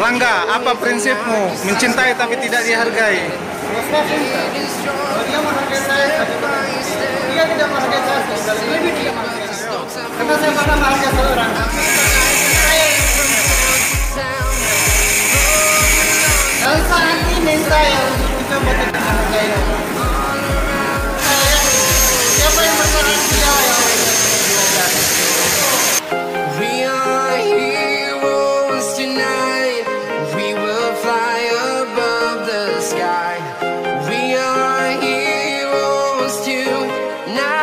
Langga, apa prinsipmu? Mencintai tapi tidak dihargai. Dia dia tidak Karena saya pernah menghargai seorang. promised you now.